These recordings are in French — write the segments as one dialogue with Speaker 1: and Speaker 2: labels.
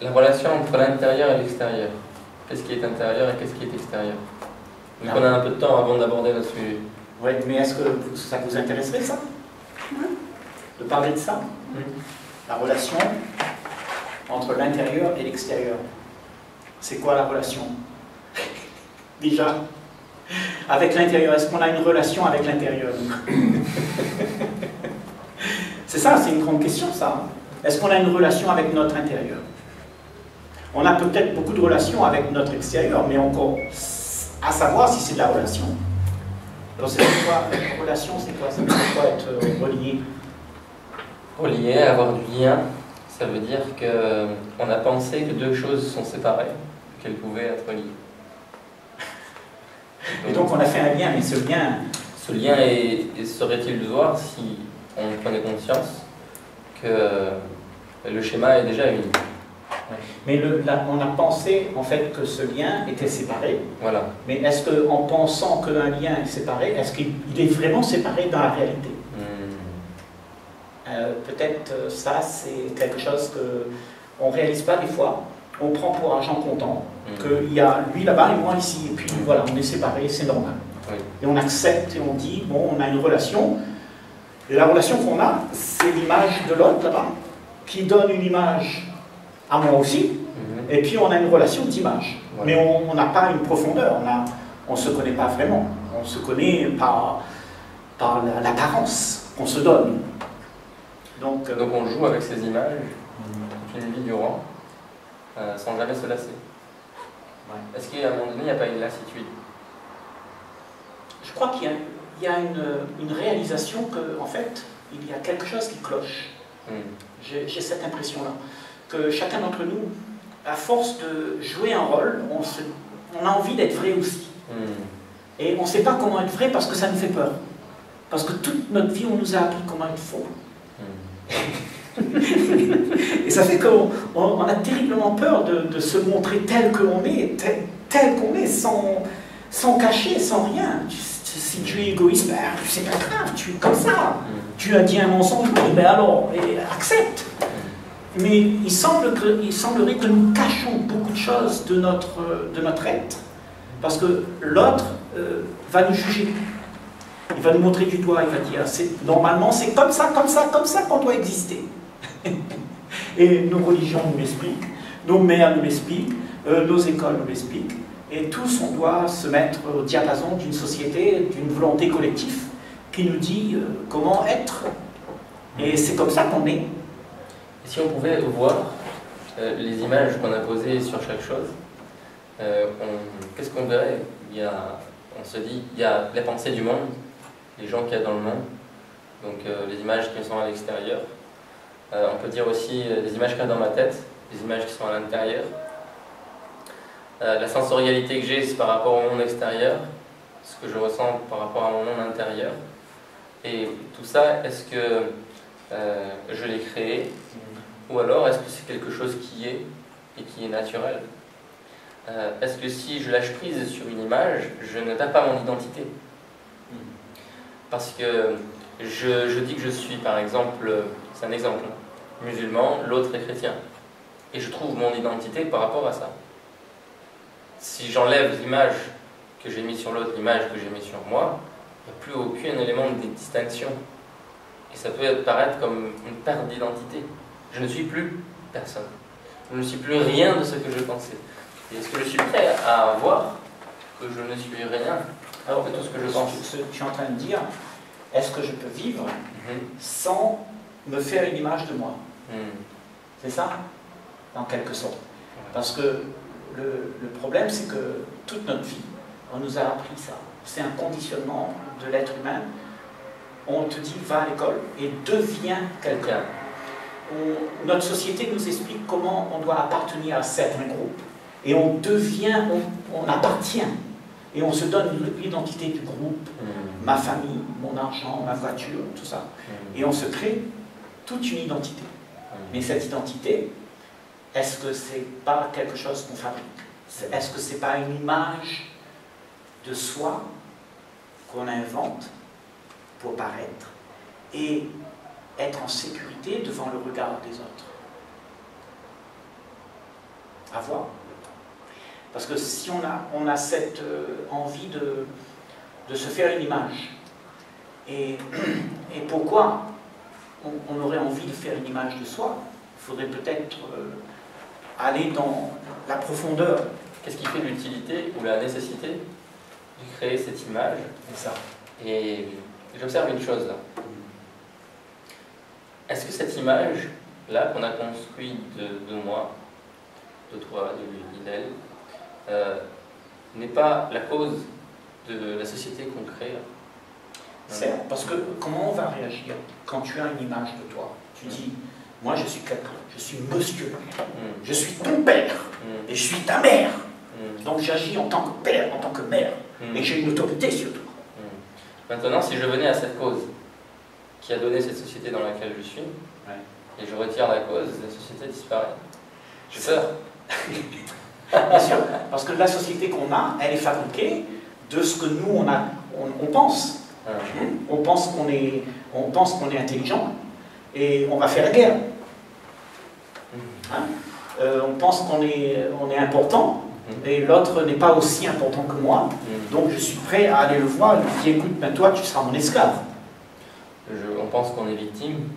Speaker 1: La relation entre l'intérieur et l'extérieur. Qu'est-ce qui est intérieur et qu'est-ce qui est extérieur? Vu qu'on a un peu de temps avant d'aborder notre sujet.
Speaker 2: Oui, mais est-ce que ça vous intéresserait ça? De parler de ça? La relation entre l'intérieur et l'extérieur. C'est quoi la relation? Déjà, avec l'intérieur, est-ce qu'on a une relation avec l'intérieur? C'est ça, c'est une grande question ça. Est-ce qu'on a une relation avec notre intérieur? On a peut-être beaucoup de relations avec notre extérieur, mais encore à savoir si c'est de la relation. Alors c'est quoi relation, c'est quoi? Ça veut dire quoi être euh, relié?
Speaker 1: Relié, avoir du lien, ça veut dire qu'on a pensé que deux choses sont séparées, qu'elles pouvaient être liées.
Speaker 2: Et donc on a fait un lien, mais ce lien...
Speaker 1: Ce lien serait-il de voir si on prenait conscience que le schéma est déjà unique
Speaker 2: mais le, on a pensé en fait que ce lien était séparé.
Speaker 1: Voilà.
Speaker 2: Mais est-ce qu'en pensant qu'un lien est séparé, est-ce qu'il est vraiment séparé dans la réalité? Hmm. euh, Peut-être euh, ça, c'est quelque chose qu'on ne réalise pas des fois. On prend pour argent comptant hmm. qu'il y a lui là-bas et moi ici. Et puis voilà, on est séparés, c'est normal. Et on accepte et on dit, bon, on a une relation. Et la relation qu'on a, c'est l'image de l'autre là-bas, qui donne une image à moi aussi, mhm. et puis on a une relation d'image. Mais on n'a pas une profondeur, on ne se connaît pas vraiment. On se connaît par, par l'apparence qu'on se donne.
Speaker 1: Donc, euh, Donc on joue avec ces images toute une vie durant, euh, sans jamais se lasser. Est-ce qu'à un moment donné, il n'y a pas une lassitude?
Speaker 2: Je crois qu'il y a, une, réalisation qu'en en fait, il y a quelque chose qui cloche. Hmm. J'ai cette impression-là que chacun d'entre nous, à force de jouer un rôle, on, on a envie d'être vrai aussi. Hmm. Et on ne sait pas comment être vrai parce que ça nous fait peur. Parce que toute notre vie, on nous a appris comment être faux. Hmm. et ça fait qu'on on, a terriblement peur de, se montrer tel qu'on est, tel, qu'on est, sans, sans cacher, sans rien. si tu es égoïste, ben, c'est pas grave, tu es comme ça. Hmm. Tu as dit un mensonge, ben alors, accepte. Mais il, semble semblerait que nous cachons beaucoup de choses de notre, de notre être, parce que l'autre euh, va nous juger. Il va nous montrer du doigt, il va dire, normalement c'est comme ça, comme ça, comme ça qu'on doit exister. et nos religions nous l'expliquent, nos mères nous l'expliquent, euh, nos écoles nous l'expliquent, et tous on doit se mettre au diapason d'une société, d'une volonté collective qui nous dit euh, comment être. Et c'est comme ça qu'on est.
Speaker 1: Si on pouvait voir euh, les images qu'on a posées sur chaque chose, euh, qu'est-ce qu'on verrait? Il y a, On se dit, il y a les pensées du monde, les gens qu'il y a dans le monde, donc euh, les images qui sont à l'extérieur. on peut dire aussi les images qu'il y a dans ma tête, les images qui sont à l'intérieur. la sensorialité que j'ai, c'est par rapport au monde extérieur, ce que je ressens par rapport à mon monde intérieur. Et tout ça, est-ce que je l'ai créé? Ou alors, est-ce que c'est quelque chose qui est et qui est naturel euh, Est-ce que si je lâche prise sur une image, je ne tape pas mon identité Parce que je, dis que je suis, par exemple, c'est un exemple, musulman, l'autre est chrétien. Et je trouve mon identité par rapport à ça. Si j'enlève l'image que j'ai mise sur l'autre, l'image que j'ai mise sur moi, il n'y a plus aucun élément de distinction. Et ça peut paraître comme une perte d'identité. Je ne suis plus personne. Je ne suis plus rien de ce que je pensais. est-ce que je suis prêt à voir que je ne suis rien
Speaker 2: Alors, tout ce que je pense? Je suis en train de dire, est-ce que je peux vivre mhm. sans me faire une image de moi? Mhm. C'est ça En quelque sorte. Parce que le, le problème, c'est que toute notre vie, on nous a appris ça. C'est un conditionnement de l'être humain. On te dit, va à l'école et deviens quelqu'un notre société nous explique comment on doit appartenir à certains groupes. Et on devient, on, appartient. Et on se donne l'identité du groupe, mm. ma famille, mon argent, ma voiture, tout ça. Mm. Et on se crée toute une identité. Mm. Mais cette identité, est-ce que c'est pas quelque chose qu'on fabrique? Est-ce que c'est pas une image de soi qu'on invente pour paraître? Et être en sécurité devant le regard des autres. à voir. Parce que si on a, on a cette euh, envie de, de, se faire une image, et, et pourquoi on, aurait envie de faire une image de soi? Il faudrait peut-être euh, aller dans la profondeur.
Speaker 1: Qu'est-ce qui fait l'utilité ou la nécessité de créer cette image?
Speaker 2: Ça.
Speaker 1: Et j'observe une chose là. Est-ce que cette image, là, qu'on a construite de, moi, de toi, de lui, d'elle, euh, n'est pas la cause de la société qu'on crée?
Speaker 2: C'est parce que comment on va réagir quand tu as une image de toi? Tu dis, moi je suis quelqu'un, je suis monsieur, mm. je suis ton père, mm. et je suis ta mère. Mm. Donc j'agis en tant que père, en tant que mère, et j'ai une autorité sur toi.
Speaker 1: Maintenant, si je venais à cette cause qui a donné cette société dans laquelle je suis, et je retire la cause, la société disparaît. J'ai peur.
Speaker 2: Bien sûr, parce que la société qu'on a, elle est fabriquée de ce que nous, on, a, on, pense. Ah. On pense qu'on est, on pense qu'on est intelligent et on va faire la guerre. Mm. Hein? Euh, on pense qu'on est, on est important mm. et l'autre n'est pas aussi important que moi. Donc je suis prêt à aller le voir et lui dire écoute, ben toi tu seras mon esclave.
Speaker 1: On pense qu'on est victime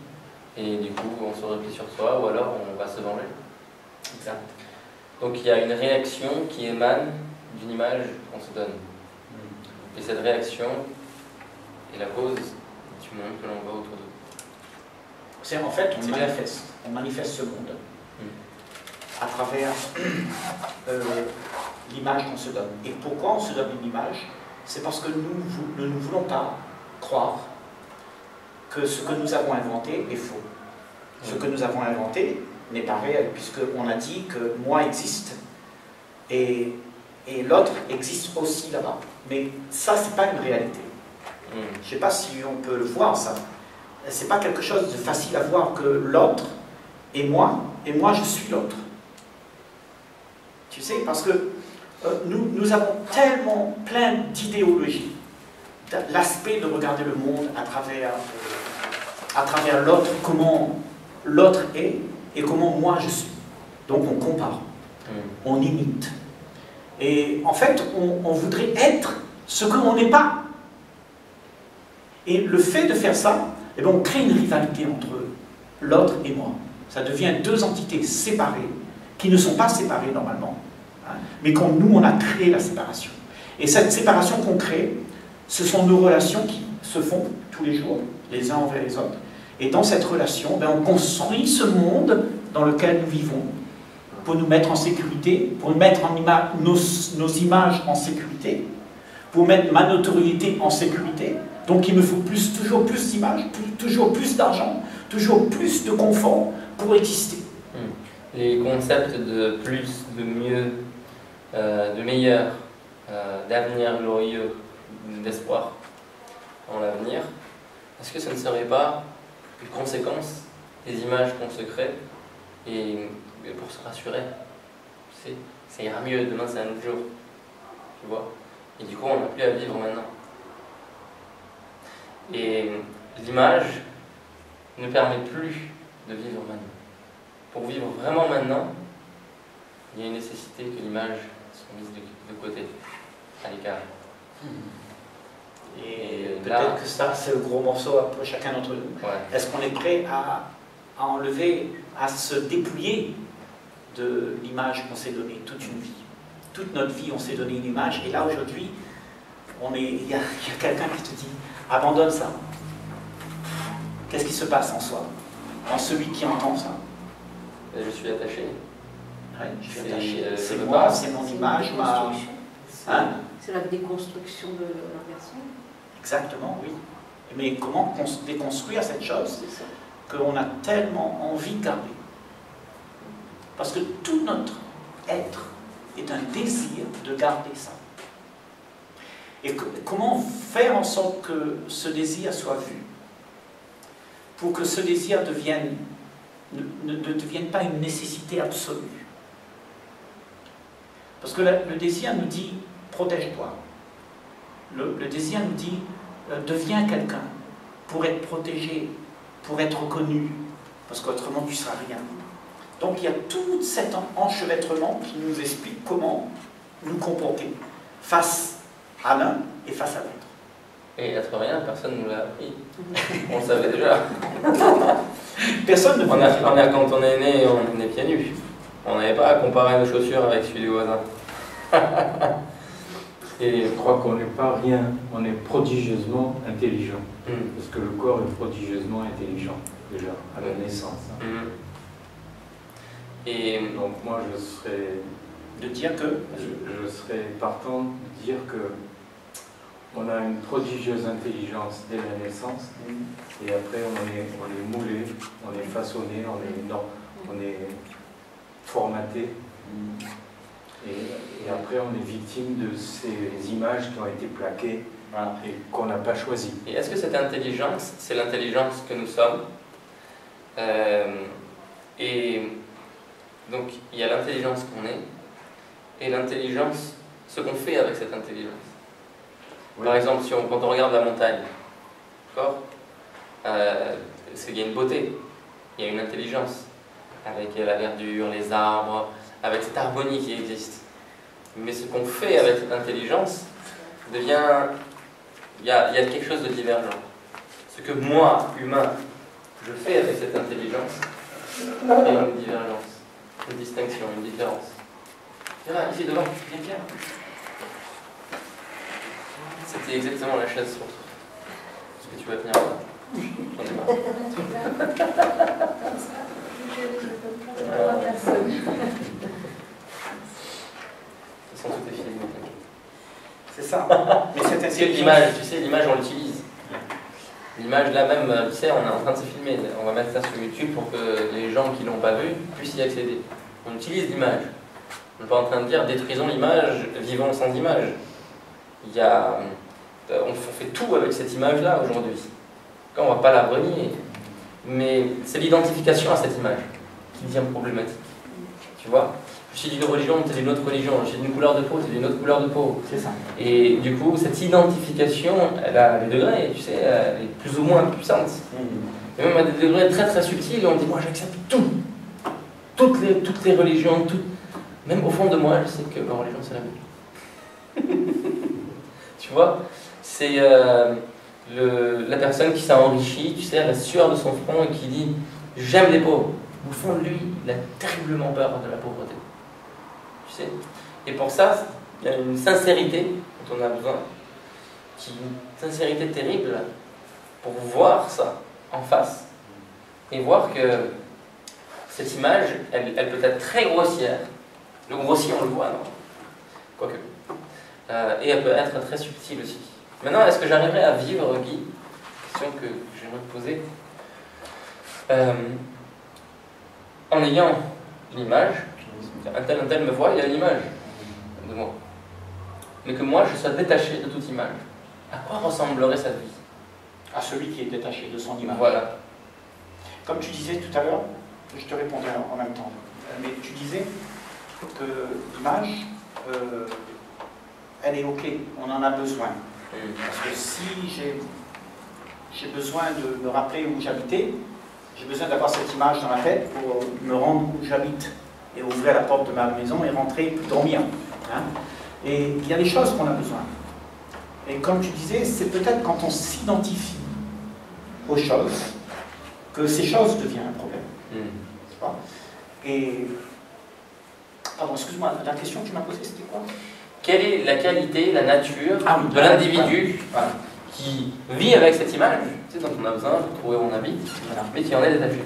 Speaker 1: et du coup on se replie sur soi ou alors on va se venger. Exact. Donc il y a une réaction qui émane d'une image qu'on se donne. Mm. Et cette réaction est la cause du monde que l'on voit autour de nous.
Speaker 2: C'est en fait, on manifeste, on manifeste ce monde mm. à travers euh, l'image qu'on se donne. Et pourquoi on se donne une image? C'est parce que nous ne voulons pas croire que ce que nous avons inventé est faux. Ce que nous avons inventé n'est pas réel, puisqu'on a dit que moi existe et, et l'autre existe aussi là-bas. Mais ça, c'est pas une réalité. Hmm. Je ne sais pas si on peut le voir, ça. C'est pas quelque chose de facile à voir que l'autre est moi, et moi je suis l'autre. Tu sais, parce que euh, nous, nous avons tellement plein d'idéologies, l'aspect de regarder le monde à travers, euh, à travers l'autre, comment l'autre est, et comment moi je suis. Donc on compare, hmm. on imite. Et en fait, on, voudrait être ce que l'on n'est pas. Et le fait de faire ça, eh bien, on crée une rivalité entre l'autre et moi. Ça devient deux entités séparées, qui ne sont pas séparées normalement, hein, mais quand nous, on a créé la séparation. Et cette séparation qu'on crée, ce sont nos relations qui se font tous les jours, les uns envers les autres. Et dans cette relation, ben, on construit ce monde dans lequel nous vivons pour nous mettre en sécurité, pour mettre nos, images en sécurité, pour mettre ma notoriété en sécurité. Donc il me faut toujours plus d'images, toujours plus d'argent, toujours plus de confort pour exister.
Speaker 1: Hmm. Les concepts de plus, de mieux, euh, de meilleur, euh, d'avenir glorieux, d'espoir en l'avenir, est-ce que ce ne serait pas une conséquence des images qu'on se crée et, pour se rassurer. Tu sais, ça ira mieux, demain c'est un autre jour. Tu vois Et du coup, on n'a plus à vivre maintenant. Et l'image ne permet plus de vivre maintenant. Pour vivre vraiment maintenant, il y a une nécessité que l'image soit mise de, côté, à l'écart.
Speaker 2: Et, peut-être que ça, c'est le gros morceau pour chacun d'entre nous. Est-ce qu'on est prêt à, à, enlever, à se dépouiller de l'image qu'on s'est donnée toute une vie? Toute notre vie, on s'est donné une image, et là aujourd'hui, il y a, a quelqu'un qui te dit abandonne ça. Qu'est-ce qui se passe en soi? En celui qui entend ça
Speaker 1: Je suis attaché.
Speaker 2: je suis attaché. Euh, c'est moi, c'est mon image, ma.
Speaker 3: Hein c'est la déconstruction de la personne.
Speaker 2: Exactement, oui. Mais comment déconstruire cette chose qu'on a tellement envie de garder? Parce que tout notre être est un désir de garder ça. Et comment faire en sorte que ce désir soit vu? Pour que ce désir devienne, ne, devienne pas une nécessité absolue. Parce que le désir nous dit protège-toi. Le, désir nous dit euh, deviens quelqu'un pour être protégé, pour être reconnu, parce qu'autrement tu ne seras rien. Donc il y a tout cet enchevêtrement qui nous explique comment nous comporter face à l'un et face à l'autre.
Speaker 1: Et être rien, personne ne nous l'a appris. on le savait déjà.
Speaker 2: personne ne
Speaker 1: on a, on a, Quand on est né, on est pieds nus. On n'avait pas à comparer nos chaussures avec celui du voisin.
Speaker 4: Et je crois qu'on n'est pas rien, on est prodigieusement intelligent.
Speaker 1: Hmm.
Speaker 4: Parce que le corps est prodigieusement intelligent, déjà, à la naissance. Hein.
Speaker 1: Hmm. Et
Speaker 4: donc moi je serais...
Speaker 2: De dire que
Speaker 4: Je, serais partant de dire que on a une prodigieuse intelligence dès la naissance, et après on est, on est moulé, on est façonné, on est, non, on est formaté. Et, après, on est victime de ces images qui ont été plaquées et qu'on n'a pas choisies.
Speaker 1: Et est-ce que cette intelligence, c'est l'intelligence que nous sommes euh, Et donc, il y a l'intelligence qu'on est et l'intelligence, ce qu'on fait avec cette intelligence. Par exemple, si on, quand on regarde la montagne, d'accord euh, qu'il y a une beauté, il y a une intelligence avec la verdure, les arbres, avec cette harmonie qui existe. Mais ce qu'on fait avec cette intelligence devient... Il y a, quelque chose de divergent. Ce que moi, humain, je fais avec cette intelligence, il y a une divergence, une distinction, une différence. Viens ici devant, viens, viens. C'était exactement la chaise sur Est-ce que tu vas venir là J'en ai marre. Mais c'est l'image, tu sais, l'image on l'utilise. L'image là même, tu sais, on est en train de se filmer. On va mettre ça sur YouTube pour que les gens qui l'ont pas vu puissent y accéder. On utilise l'image. On n'est pas en train de dire détruisons l'image, vivons sans image. Il y a, euh, on fait tout avec cette image-là aujourd'hui. Quand on va pas la renier. Mais c'est l'identification à cette image qui devient problématique. Tu vois? Suis d'une religion, tu es d'une autre religion. Suis d'une couleur de peau, tu es d'une autre couleur de peau.
Speaker 2: C'est ça.
Speaker 1: Et du coup, cette identification, elle a des degrés, tu sais, elle est plus ou moins puissante. Mm. Et même à des degrés très très subtils, on dit moi j'accepte tout. Toutes les, toutes les religions, tout. Même au fond de moi, je sais que ma religion c'est la mienne. tu vois C'est. Euh, la personne qui s'est enrichie, tu sais, la sueur de son front et qui dit J'aime les pauvres. Au fond de lui, il a terriblement peur de la pauvreté. Et pour ça, il y a une sincérité dont on a besoin, qui, une sincérité terrible pour voir ça en face et voir que cette image, elle, peut être très grossière. Le grossier, on le voit, non? Quoique. Euh, et elle peut être très subtile aussi. Maintenant, est-ce que j'arriverai à vivre, Guy? Question que j'aimerais te poser. Euh, en ayant l'image, un tel, un tel me voit, il a une image de moi. Mais que moi, je sois détaché de toute image. À quoi ressemblerait cette vie?
Speaker 2: À celui qui est détaché de son image.
Speaker 1: Voilà.
Speaker 2: Comme tu disais tout à l'heure, je te répondrai en même temps, mais tu disais que l'image, euh, elle est OK, on en a besoin. Parce que si j'ai besoin de me rappeler où j'habitais, j'ai besoin d'avoir cette image dans la tête pour me rendre où j'habite et ouvrir la porte de ma maison et rentrer dormir. Hein. Et il y a des choses qu'on a besoin. Et comme tu disais, c'est peut-être quand on s'identifie aux choses que ces choses deviennent un problème. Hmm. Et. Pardon, excuse-moi, la question que tu m'as posée, c'était quoi?
Speaker 1: Quelle est la qualité, la nature ah de l'individu qui vit avec cette image, tu sais, dont on a besoin de trouver où on habite, mais qui en est détaché?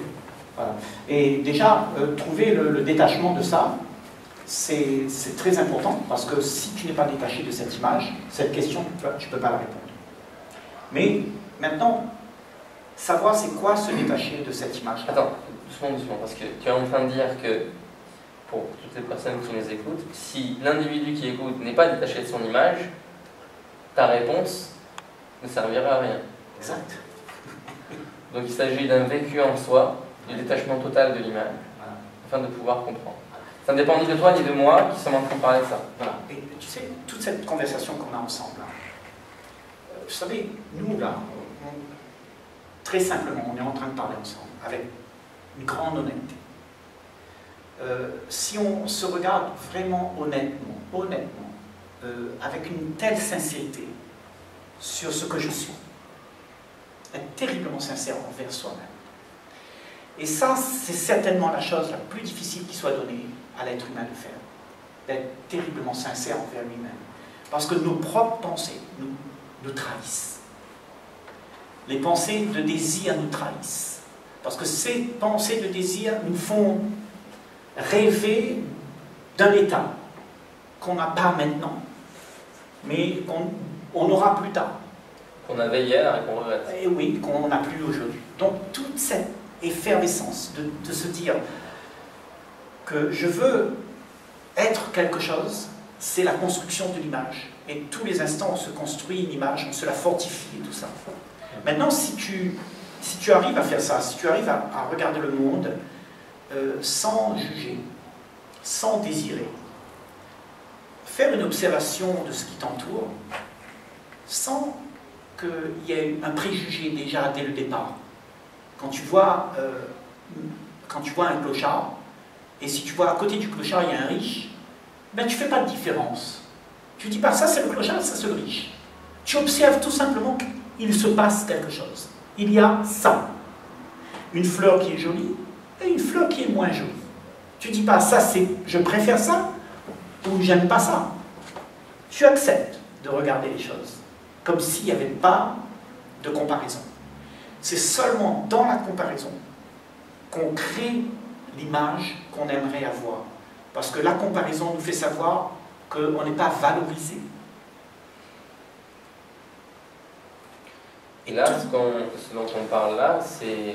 Speaker 2: Et déjà, euh, trouver le, détachement de ça, c'est très important, parce que si tu n'es pas détaché de cette image, cette question, tu ne peux pas la répondre. Mais maintenant, savoir c'est quoi se détacher de cette image.
Speaker 1: Attends, doucement, doucement, parce que tu es en train de dire que pour toutes les personnes qui nous écoutent, si l'individu qui écoute n'est pas détaché de son image, ta réponse ne servira à rien.
Speaker 2: Exact.
Speaker 1: Donc il s'agit d'un vécu en soi, du détachement total de l'image, afin de pouvoir comprendre. Ça ne dépend ni de toi ni de moi qui sommes en train de parler de ça.
Speaker 2: Voilà. Et tu sais, toute cette conversation qu'on a ensemble, là, euh, vous savez, nous là, très simplement, on est en train de parler ensemble, avec une grande honnêteté. euh, si on se regarde vraiment honnêtement, honnêtement, euh, avec une telle sincérité sur ce que je suis, être terriblement sincère envers soi-même. Et ça, c'est certainement la chose la plus difficile qui soit donnée à l'être humain de faire, d'être terriblement sincère envers lui-même. Parce que nos propres pensées nous, nous trahissent. Les pensées de désir nous trahissent. Parce que ces pensées de désir nous font rêver d'un état qu'on n'a pas maintenant, mais qu'on aura plus tard.
Speaker 1: Qu'on avait hier et qu'on regrette.
Speaker 2: Et oui, qu'on n'a plus aujourd'hui. Donc toute cette effervescence de, de se dire que je veux être quelque chose, c'est la construction de l'image. Et tous les instants, on se construit une image, on se la fortifie et tout ça. Maintenant, si tu, si tu arrives à faire ça, si tu arrives à, à regarder le monde euh, sans juger, sans désirer, faire une observation de ce qui t'entoure, sans qu'il y ait un préjugé déjà dès le départ. Quand tu vois, euh, quand tu vois un clochard, et si tu vois à côté du clochard, il y a un riche, ben, tu ne fais pas de différence. Tu dis pas ça c'est le clochard, ça c'est le riche. Tu observes tout simplement qu'il se passe quelque chose. Il y a ça. Une fleur qui est jolie et une fleur qui est moins jolie. Tu dis pas ça c'est je préfère ça ou j'aime pas ça. Tu acceptes de regarder les choses comme s'il n'y avait pas de comparaison. C'est seulement dans la comparaison qu'on crée l'image qu'on aimerait avoir. Parce que la comparaison nous fait savoir qu'on n'est pas valorisé.
Speaker 1: Et là, ce, dont on parle là, c'est...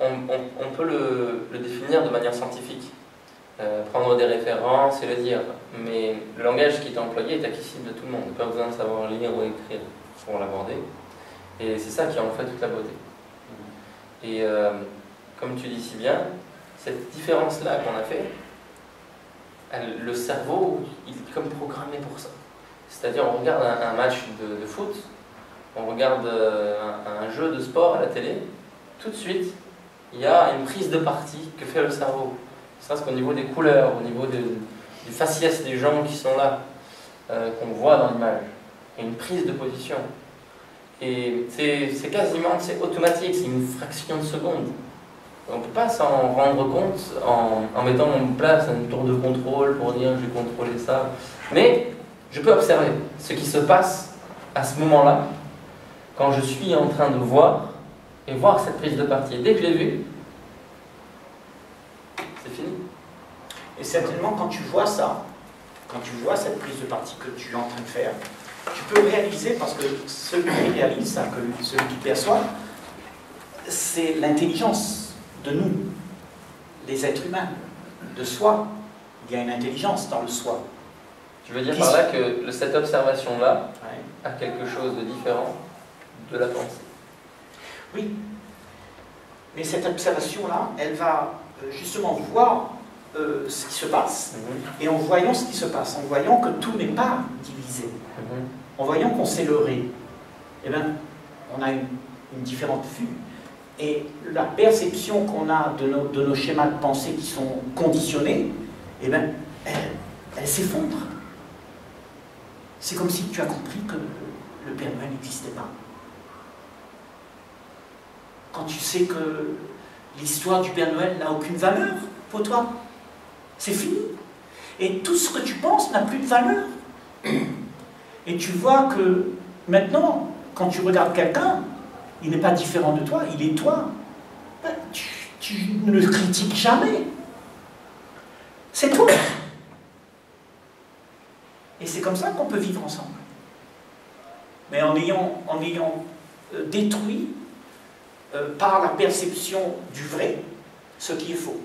Speaker 1: On, peut le, définir de manière scientifique, euh, prendre des références et le dire, mais le langage qui est employé est accessible de tout le monde, pas besoin de savoir lire ou écrire pour l'aborder, et c'est ça qui en fait toute la beauté. Et euh, comme tu dis si bien, cette différence-là qu'on a fait, le cerveau, il est comme programmé pour ça. C'est-à-dire, on regarde un, match de, foot, on regarde euh, un, jeu de sport à la télé, tout de suite, il y a une prise de parti que fait le cerveau. C'est qu'au niveau des couleurs, au niveau du faciès des gens qui sont là, euh, qu'on voit dans l'image. Une prise de position. Et c'est quasiment, automatique, c'est une fraction de seconde. On ne peut pas s'en rendre compte en, mettant en place un tour de contrôle pour dire je vais contrôler ça. Mais je peux observer ce qui se passe à ce moment-là, quand je suis en train de voir et voir cette prise de parti. Et dès que je l'ai vue, c'est fini.
Speaker 2: Et certainement, quand tu vois ça, quand tu vois cette prise de parti que tu es en train de faire, tu peux réaliser, parce que celui qui réalise ça, que celui qui perçoit, c'est l'intelligence de nous, les êtres humains, de soi. Il y a une intelligence dans le soi.
Speaker 1: Tu veux dire par là que cette observation-là a quelque chose de différent de la pensée?
Speaker 2: Oui. Mais cette observation-là, elle va euh, justement voir euh, ce qui se passe. Mhm. Et en voyant ce qui se passe, en voyant que tout n'est pas divisé, mhm. en voyant qu'on s'est leurré, eh bien, on a une, une différente vue et la perception qu'on a de nos, de nos, schémas de pensée qui sont conditionnés, eh ben, elle, s'effondre. C'est comme si tu as compris que le Père Noël n'existait pas. Quand tu sais que l'histoire du Père Noël n'a aucune valeur pour toi, c'est fini. Et tout ce que tu penses n'a plus de valeur. Et tu vois que maintenant, quand tu regardes quelqu'un, il n'est pas différent de toi, il est toi. Ben, tu, ne le critiques jamais. C'est toi. Et c'est comme ça qu'on peut vivre ensemble. Mais en ayant, en ayant euh, détruit euh, par la perception du vrai ce qui est faux.